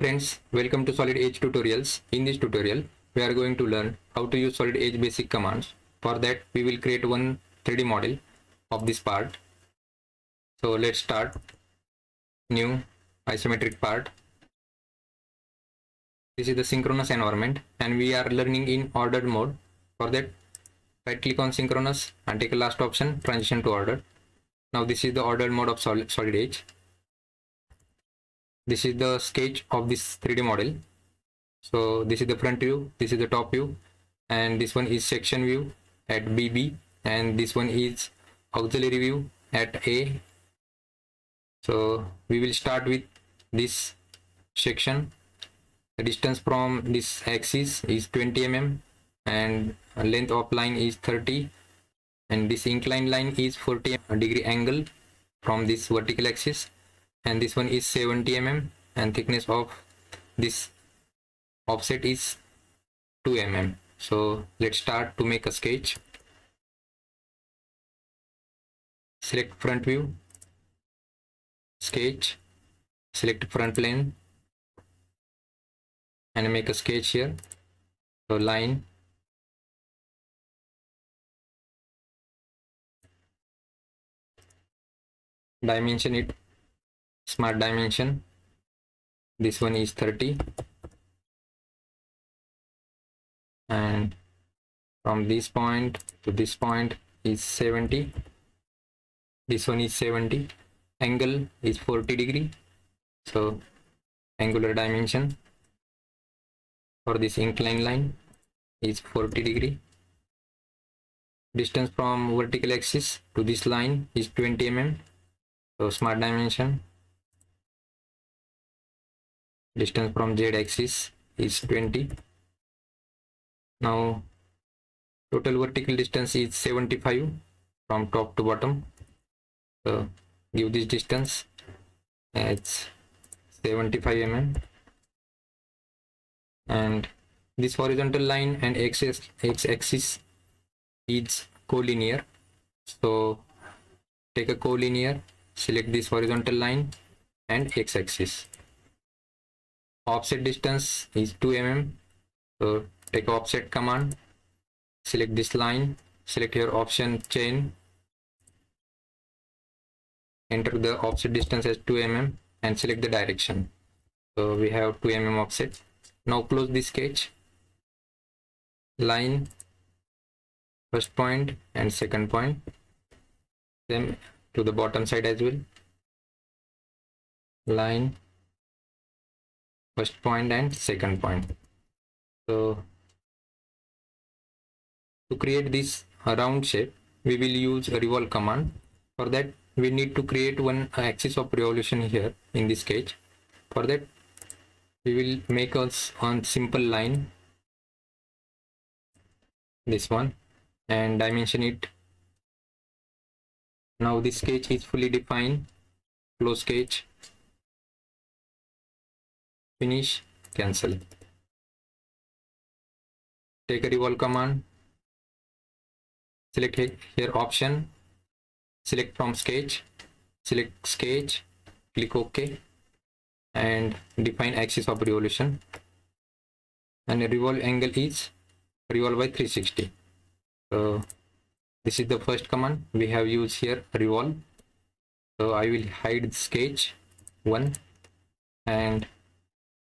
Friends, welcome to Solid Edge tutorials. In this tutorial, we are going to learn how to use Solid Edge basic commands. For that, we will create one 3D model of this part. So let's start new isometric part. This is the synchronous environment and we are learning in ordered mode. For that, right click on synchronous and take a last option, transition to order. Now this is the ordered mode of Solid, Solid Edge this is the sketch of this 3d model. So this is the front view this is the top view and this one is section view at bb and this one is auxiliary view at a. So we will start with this section. The distance from this axis is 20 mm and length of line is 30 and this inclined line is 40 degree angle from this vertical axis and this one is 70 mm and thickness of this offset is 2 mm so let's start to make a sketch. Select front view. Sketch. Select front plane. And make a sketch here. So line. Dimension it smart dimension. This one is 30 and from this point to this point is 70 this one is 70 angle is 40 degree. So angular dimension for this inclined line is 40 degree. Distance from vertical axis to this line is 20 mm. So smart dimension distance from z axis is 20 now total vertical distance is 75 from top to bottom. So give this distance it's 75 mm. And this horizontal line and x axis is collinear. So take a collinear select this horizontal line and x axis offset distance is 2 mm. So take offset command select this line select your option chain enter the offset distance as 2 mm and select the direction. So we have 2 mm offset. Now close this sketch. Line first point and second point. Then to the bottom side as well. Line first point and second point. So to create this round shape we will use a revolve command. For that we need to create one axis of revolution here in this sketch for that we will make us one simple line this one and dimension it. Now this sketch is fully defined close sketch finish cancel. Take a revolve command. Select here option. Select from sketch. Select sketch. Click ok. And define axis of revolution. And revolve angle is revolve by 360 so this is the first command we have used here revolve. So i will hide sketch one. And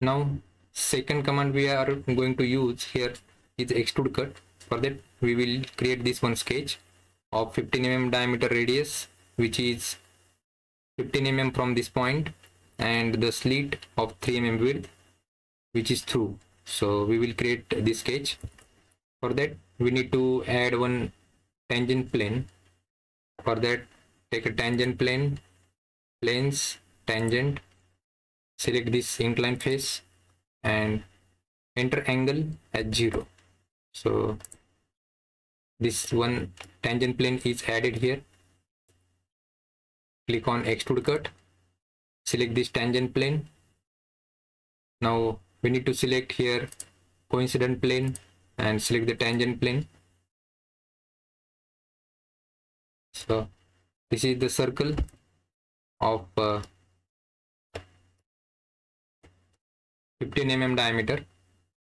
now second command we are going to use here is extrude cut. For that we will create this one sketch of 15 mm diameter radius which is 15 mm from this point and the slit of 3 mm width which is through. So we will create this sketch. For that we need to add one tangent plane. For that take a tangent plane planes tangent select this inclined face and enter angle at 0 so this one tangent plane is added here. Click on extrude cut. Select this tangent plane. Now we need to select here coincident plane and select the tangent plane. So this is the circle of uh, 15 mm diameter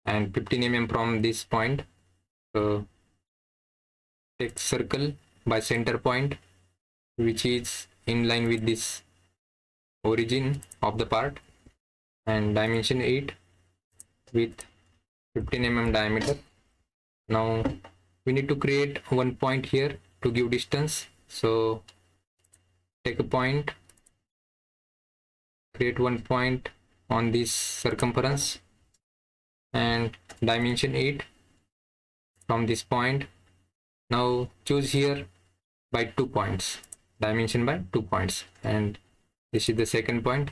and 15 mm from this point. Take circle by center point which is in line with this origin of the part and dimension it with 15 mm diameter. Now we need to create one point here to give distance. So take a point create one point on this circumference and dimension 8 from this point. Now choose here by two points dimension by two points and this is the second point.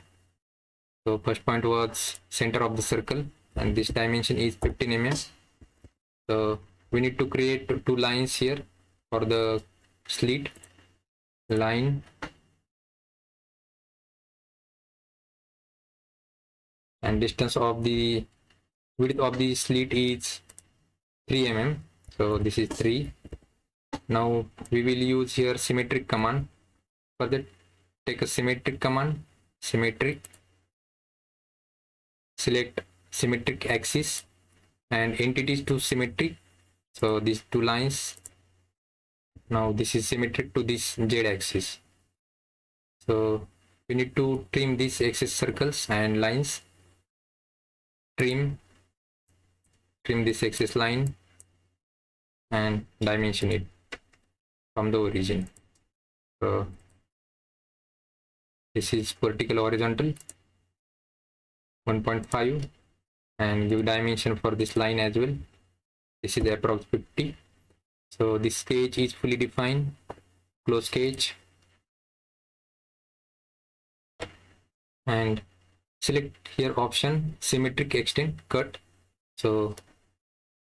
So first point was center of the circle and this dimension is 15 mm. So we need to create two lines here for the slit line and distance of the width of the slit is 3 mm. So this is 3 now we will use here symmetric command. For that take a symmetric command symmetric. Select symmetric axis and entities to symmetric. So these two lines. Now this is symmetric to this z axis. So we need to trim these axis circles and lines trim trim this axis line and dimension it from the origin. So this is vertical horizontal 1.5 and give dimension for this line as well. This is approx 50 so this sketch is fully defined. Close sketch. And select here option symmetric extent cut. So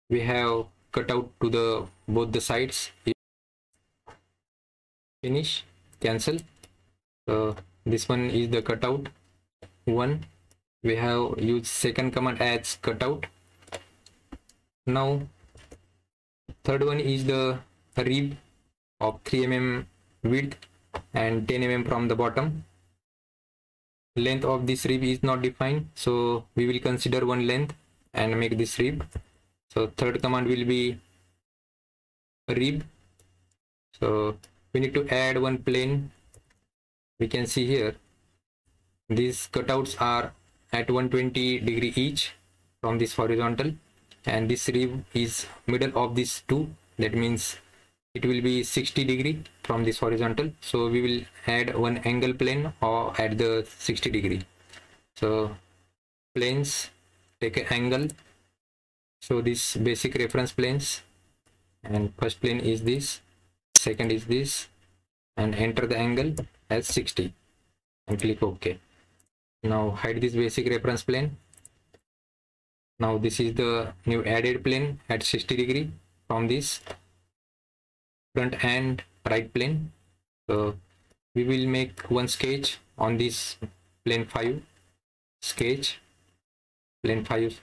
we have cut out to the both the sides. Finish cancel. So this one is the cutout one. We have used second command as cutout. Now third one is the rib of 3 mm width and 10 mm from the bottom length of this rib is not defined so we will consider one length and make this rib. So third command will be rib. So we need to add one plane. We can see here these cutouts are at 120 degree each from this horizontal and this rib is middle of these two. That means it will be 60 degree from this horizontal. So we will add one angle plane or at the 60 degree. So planes take an angle. So this basic reference planes. And first plane is this second is this and enter the angle as 60 and click ok. Now hide this basic reference plane. Now this is the new added plane at 60 degree from this front and right plane. So we will make one sketch on this plane 5 sketch plane 5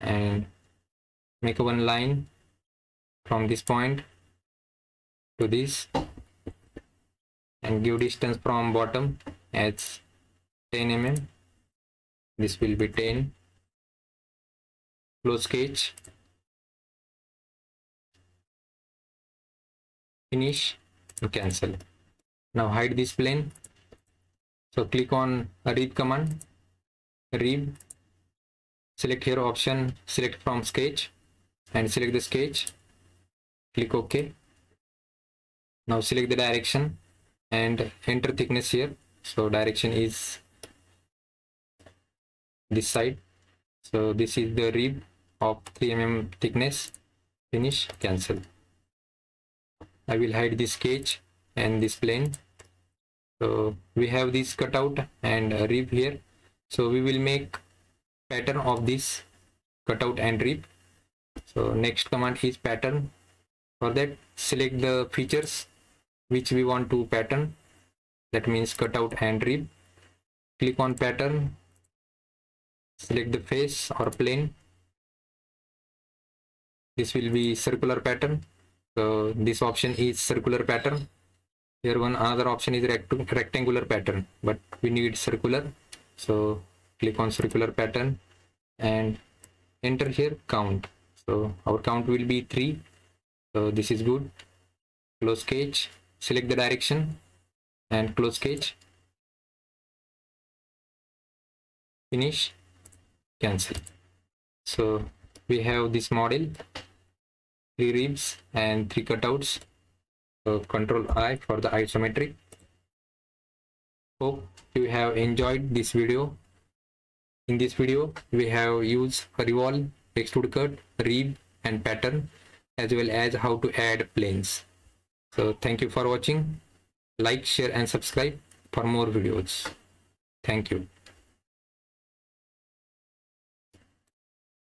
and make one line from this point to this and give distance from bottom as 10 mm. This will be 10 close sketch finish and cancel. Now hide this plane. So click on rib command rib select here option select from sketch and select the sketch. Click ok. Now select the direction and enter thickness here. So direction is this side. So this is the rib of 3 mm thickness. Finish cancel i will hide this cage and this plane. So we have this cutout and rib here. So we will make pattern of this cutout and rib. So next command is pattern. For that select the features which we want to pattern. That means cutout and rib. Click on pattern. Select the face or plane. This will be circular pattern so this option is circular pattern. Here one another option is rect rectangular pattern but we need circular. So click on circular pattern and enter here count. So our count will be 3 so this is good. Close sketch select the direction and close sketch. Finish cancel. So we have this model three ribs and three cutouts. So control i for the isometric hope you have enjoyed this video. In this video we have used revolve extrude cut rib and pattern as well as how to add planes. So thank you for watching. Like share and subscribe for more videos. Thank you